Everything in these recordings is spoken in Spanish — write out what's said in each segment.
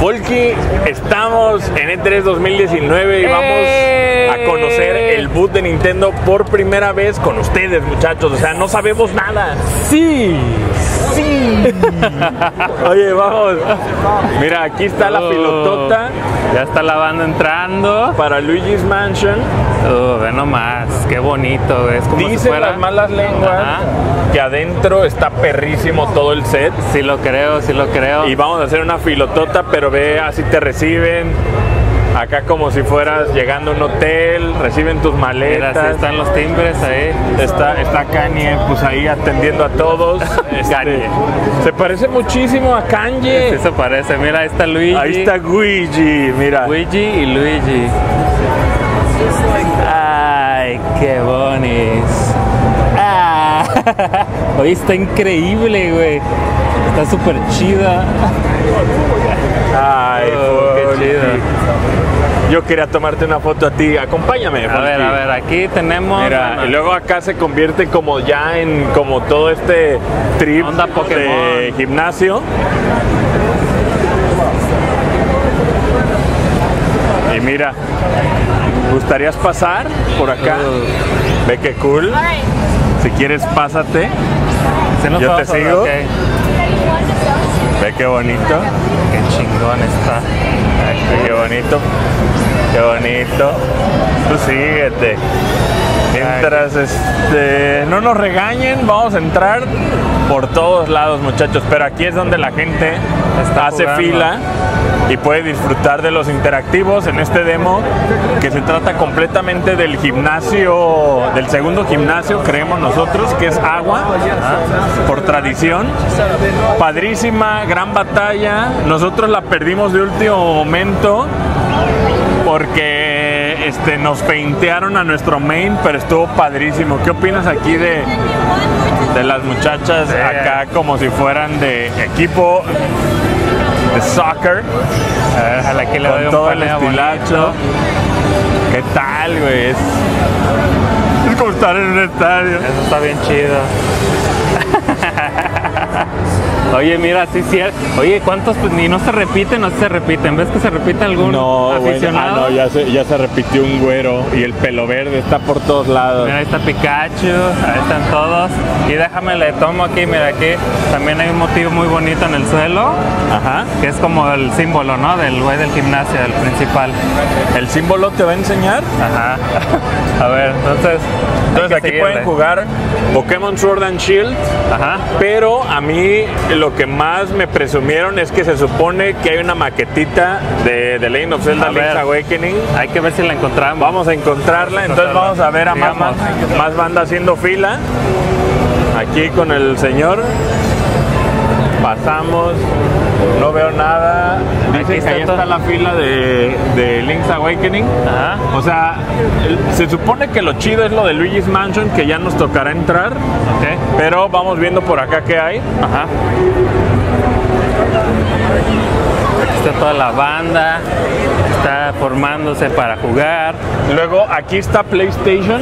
Volky, estamos en E E3 2019 y vamos ¡Eh! a conocer el boot de Nintendo por primera vez con ustedes, muchachos. O sea, no sabemos nada. Sí. Oye, vamos. Mira, aquí está la Oh, pilotota Ya está la banda entrando. para Luigi's Mansion. Oh, ve nomás, qué bonito. Es como si Dicen fuera. las malas lenguas Ajá. que adentro está perrísimo todo el set. Sí lo creo, sí lo creo. Y vamos a hacer una filotota, pero ve, así te reciben. Acá como si fueras llegando a un hotel, reciben tus Mira, maletas. sí están los timbres ahí. Está, está Kanye, pues ahí atendiendo a todos. Este, Kanye. Se parece muchísimo a Kanye. Sí se parece. Mira, ahí está Luigi. Ahí está Luigi, mira. Luigi y Luigi. Ay, qué bonis. Ah. Hoy está increíble, güey. Está súper chida. Ay, Oh, Yo quería tomarte una foto a ti. Acompáñame, A ver, a ver, aquí tenemos. Mira, y luego acá se convierte como ya en como todo este trip Onda de gimnasio. Y mira, ¿gustarías pasar por acá? Uh. Ve que cool. Si quieres, pásate. ¿se nos yo te sigo. Ve qué bonito. Qué chingón está. Bonito. Qué bonito. Tú síguete. Mientras este, no nos regañen, vamos a entrar por todos lados, muchachos. Pero aquí es donde la gente Está hace jugando. fila y puede disfrutar de los interactivos en este demo que se trata completamente del gimnasio, del segundo gimnasio, creemos nosotros, que es agua, por tradición. Padrísima, gran batalla. Nosotros la perdimos de último momento porque este, nos peintearon a nuestro main, pero estuvo padrísimo. ¿Qué opinas aquí de, de las muchachas acá como si fueran de equipo de soccer? A ojalá aquí le doy un todo el estilacho. bonito. ¿Qué tal, güey? Es, es como estar en un estadio. Eso está bien chido. Oye, mira, sí, sí. Oye, ¿cuántos? Pues ni no se repiten, no se repiten. ¿Ves que se repite algún No, bueno, ah, aficionado? no, ya se, ya se repitió un güero y el pelo verde está por todos lados. Mira, ahí está Pikachu, ahí están todos. Y déjame le tomo aquí, mira aquí. También hay un motivo muy bonito en el suelo, Ajá. que es como el símbolo, ¿no? Del güey del gimnasio, del principal. El símbolo te va a enseñar. Ajá. A ver, entonces. Entonces aquí seguirle. pueden jugar Pokémon Sword and Shield, Ajá. pero a mí lo que más me presumieron es que se supone que hay una maquetita de The Legend of Zelda A Link's ver. Awakening. Hay que ver si la encontramos. Vamos a encontrarla, entonces vamos a ver a más, más banda haciendo fila. Aquí con el señor. Pasamos, no veo nada. Dicen que ahí todo. está la fila de, de Link's Awakening. Ajá. O sea, se supone que lo chido es lo de Luigi's Mansion, que ya nos tocará entrar. Pero vamos viendo por acá qué hay. Ajá. Aquí está toda la banda. Está formándose para jugar. Luego aquí está PlayStation.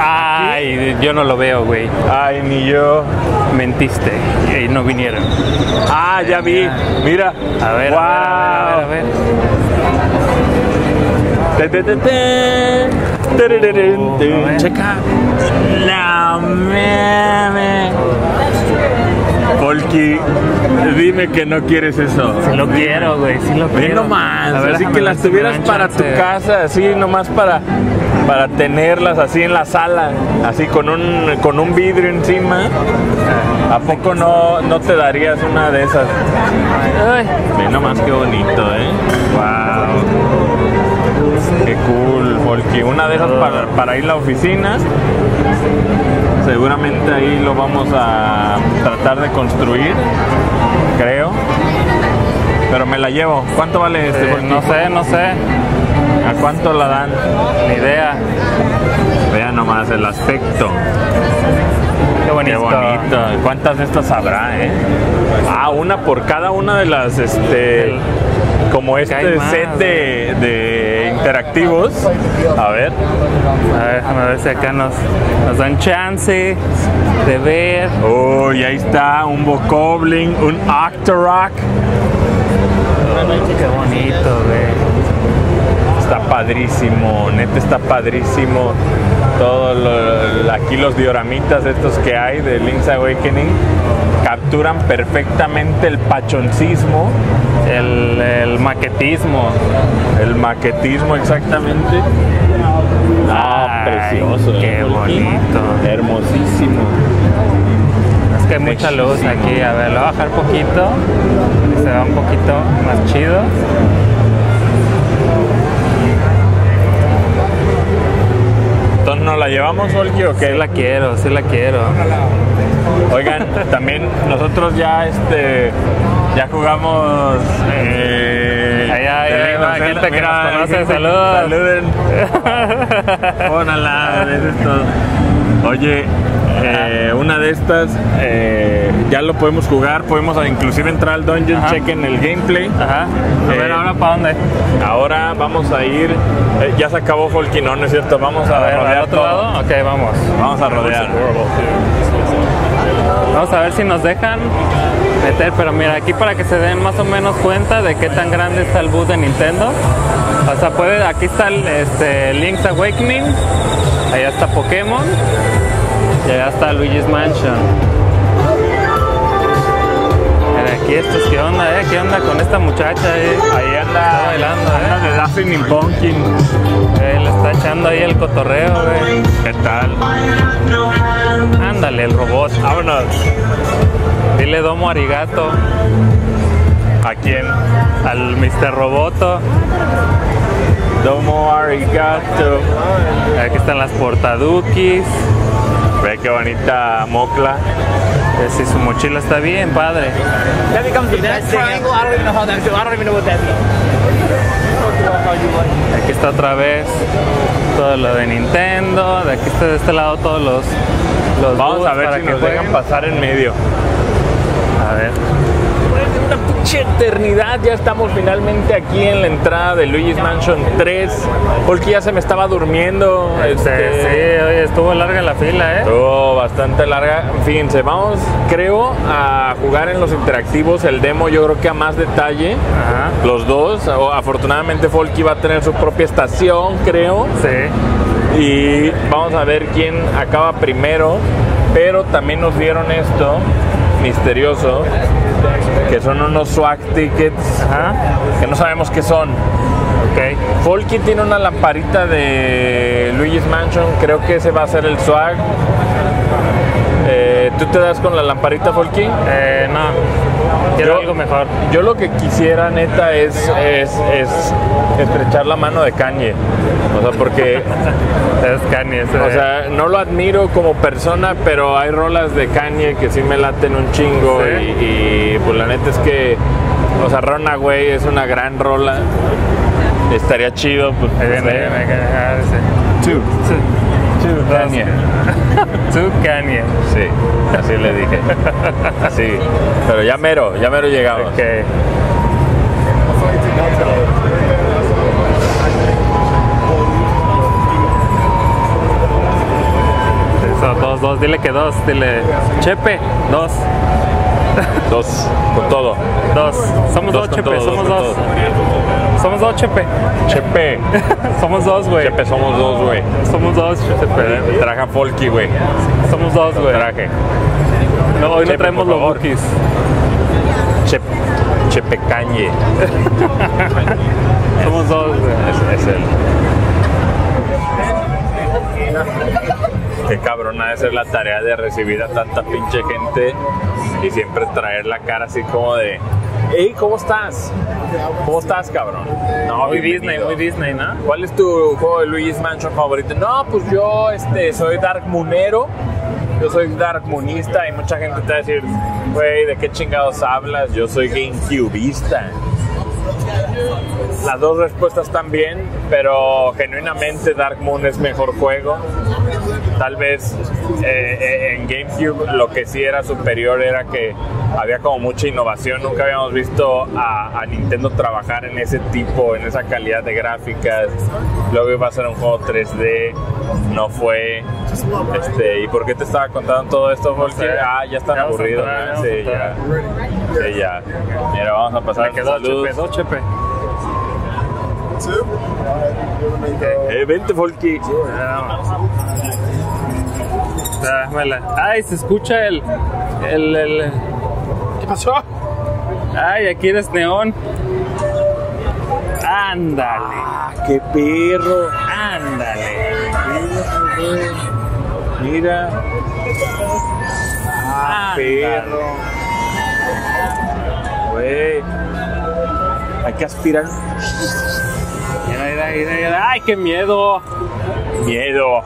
Ay, yo no lo veo, güey. Ay, ni yo. Mentiste. Y no vinieron. Ah, ya vi. Mira. A ver, Wow. a ver, a ver, a ver. Oh, a ver. Checa. La dime que no quieres eso. Sí lo quiero, güey. Sí lo quiero. nomás, A ver, así que las tuvieras para tu chance. casa, así nomás para, para tenerlas así en la sala, así con un, con un vidrio encima. ¿A poco no, no te darías una de esas? Ay, Ve nomás qué bonito, ¿eh? ¡Wow! ¡Qué cool, Volky! Una de esas para, para ir a la oficina. Seguramente ahí lo vamos a tratar de construir, creo. Pero me la llevo. ¿Cuánto vale este? eh, no sé, no sé. ¿A cuánto la dan? Ni idea. Vean nomás el aspecto. Qué bonito. Qué bonito. ¿Cuántas de estas habrá, eh? Ah, una por cada una de las, este, como este set de, de interactivos. A ver. A ver, si acá nos, dan chance de ver. Uy, ahí está un Bokoblin, un Octorok. Oh, qué bonito. Está padrísimo, neta está padrísimo. Todos lo- aquí los dioramitas estos que hay de Link's Awakening capturan perfectamente el pachoncismo, El, el maquetismo. el maquetismo exactamente. Ah, Ay, precioso. qué ¿eh, bonito. Hermosísimo. Es que hay mucha luz aquí. A ver, lo voy a bajar poquito. Se va un poquito más chido. Entonces, ¿nos la llevamos, Volky, o Sí qué? la quiero, sí la quiero. Oigan, también nosotros ya este ya jugamos eh, va, of Zelda. gente que Mira, nos conoce, saludos. Saluden. Pónala, es todo. Oye, eh, una de estas eh, ya lo podemos jugar, podemos inclusive entrar al dungeon, Ajá. chequen el gameplay. Ajá. A ver, Eh, ahora para dónde? Ahora vamos a ir, ya se acabó Folky, no, no es cierto, vamos a, A ver, al rodear otro todo. lado. Ok, vamos. Vamos a rodear. Vamos a ver si nos dejan meter, pero mira, aquí para que se den más o menos cuenta de qué tan grande está el booth de Nintendo. O sea, puede, aquí está el este, Link's Awakening, allá está Pokémon y allá está Luigi's Mansion. Mira, aquí estos, ¿qué onda, eh? ¿Qué onda con esta muchacha, eh? Ahí anda, Está bailando, ¿eh? anda de Dancing in Pumpkin. Eh, le está echando ahí el cotorreo, güey. ¿Qué tal? Ándale, el robot. Vámonos. Dile domo arigato ¿A quién? al Mr. Roboto. Domo arigato. Aquí están las portadukis. Ve qué bonita mocla. Si su mochila está bien, padre. That becomes the next triangle. I don't even know how that. I don't even know what that means. Aquí está otra vez todo lo de Nintendo. De aquí está de este lado todos los, los Vamos a ver para si que nos dejan jueguen. pasar en medio. A ver. Pinche eternidad, ya estamos finalmente aquí en la entrada de Luigi's Mansion 3. Porque ya se me estaba durmiendo. Este, sí, oye, estuvo larga la fila, ¿eh? Estuvo bastante larga. Fíjense, vamos, creo, a jugar en los interactivos el demo, yo creo que a más detalle. Ajá. Los dos. Afortunadamente, Folky va a tener su propia estación, creo. Sí. Y vamos a ver quién acaba primero. Pero también nos dieron esto misterioso, que son unos swag tickets que no sabemos qué son. Ok. Folky tiene una lamparita de Luigi's Mansion, creo que ese va a ser el swag. Eh, ¿Tú te das con la lamparita, Folky? Eh, no. Quiero Yo- algo mejor. Yo lo que quisiera, neta, es, es, es estrechar la mano de Kanye. O sea, porque Es Kanye. ese- O sea, no lo admiro como persona, pero hay rolas de Kanye que sí me laten un chingo ¿Sí? y, y, pues la neta es que, o sea, Runaway es una gran rola. Estaría chido, pues. Two. Two, Kanye. Two Kanye. Sí, así le dije. Así. Pero ya mero, ya mero llegamos. Ok. Eso, dos, dos, dile que dos, dile. Chepe, dos, Dos, con todo. dos. Somos Dos Chepe, todo, somos dos Somos dos, Chepe. Chepe. Somos dos, güey. Chepe, somos dos, güey. Somos dos, Chepe. Traje a Folky, güey. Somos dos, güey. Traje. No, hoy Chepe, no traemos los bookies. Chepe, Chepe Kanye. Somos dos, güey. Es, es él. Qué cabrona de ser la tarea de recibir a tanta pinche gente y siempre traer la cara así como de, hey, ¿cómo estás? ¿Cómo estás, cabrón? No, Muy Disney, muy Disney, ¿no? ¿Cuál es tu juego de Luigi's Mansion favorito? No, pues yo este, soy Dark Moonero. Yo soy Dark Moonista y mucha gente te va a decir, güey, ¿de qué chingados hablas? Yo soy GameCubeista. Las dos respuestas están bien, pero genuinamente Dark Moon es mejor juego. Tal vez eh, eh, en GameCube lo que sí era superior era que había como mucha innovación. Nunca habíamos visto a, a Nintendo trabajar en ese tipo, en esa calidad de gráficas. Luego iba a ser un juego 3D, no fue. Este, ¿Y por qué te estaba contando todo esto? Porque sé. ah, ya están a aburridos. ¿no? Sí, a ya. Sí, ya. Mira, vamos a pasar quedó saludos. Chepe. Eh, vente, Folky. Dámela. Ay, se escucha el, el, el. ¿Qué pasó? Ay, aquí eres neón. Ándale, Ah, qué perro. ándale. Mira. Ah, Perro. Güey. Hay que aspirar. Mira, mira, mira, mira. Ay, qué miedo. Miedo.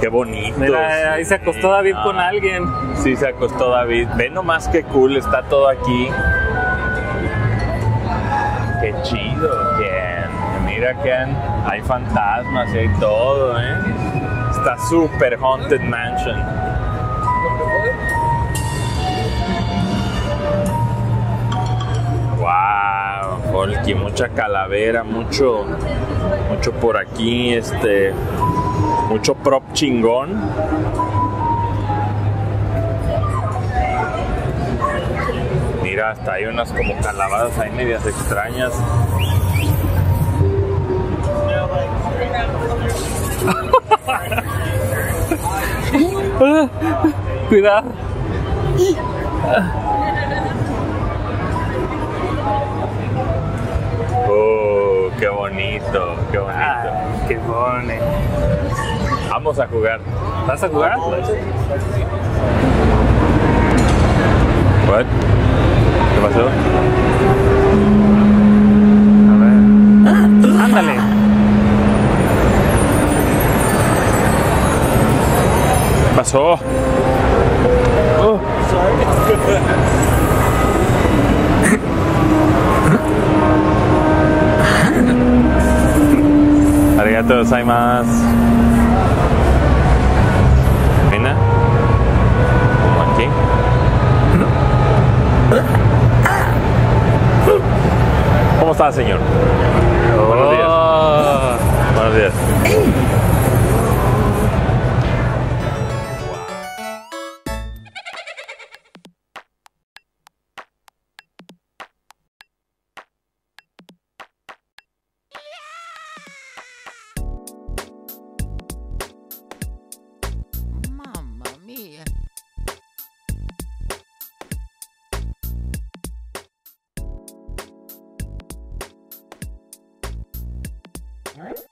Qué bonito. Mira, ahí se acostó David con alguien. Sí, se acostó David. Ve nomás qué cool, está todo aquí. Qué chido, Ken. Mira, Ken, hay fantasmas y hay todo, ¿eh? Está super Haunted Mansion. Wow, Folky, mucha calavera, mucho, mucho por aquí, este, mucho prop chingón. Mira, hasta hay unas como calabadas ahí medias extrañas. Cuidado. Qué bonito, qué bonito. Ay, qué bonito. Vamos a jugar. ¿Vas a jugar? Está, señor? What?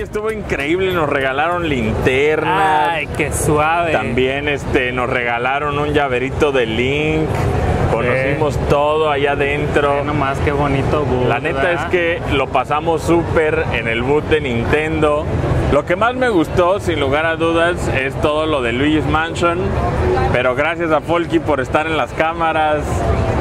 Estuvo increíble, nos regalaron linternas. Ay, qué suave. También este, nos regalaron un llaverito de Link. Conocimos todo allá adentro. Nomás qué bonito bus, La neta ¿verdad? es que lo pasamos súper en el boot de Nintendo. Lo que más me gustó, sin lugar a dudas, es todo lo de Luigi's Mansion. Pero gracias a Folky por estar en las cámaras.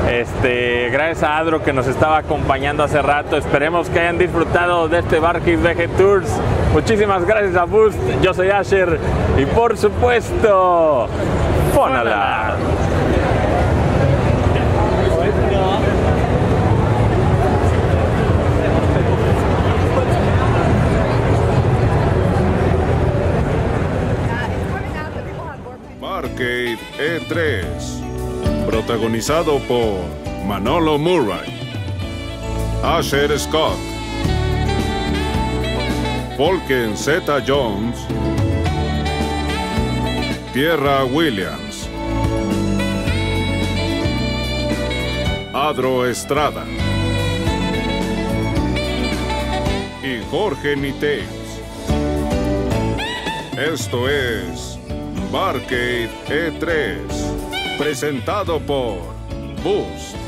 Este, gracias a Adro que nos estaba acompañando hace rato. Esperemos que hayan disfrutado de este Barkis VG Tours. Muchísimas gracias a Boost. Yo soy Asher. Y por supuesto, Fonala. Barcade E3, protagonizado por Manolo Murray, Asher Scott, Folken Z. Jones, Tierra Williams, Adro Estrada y Jorge Niteis. Esto es Barcade E3, presentado por Boost.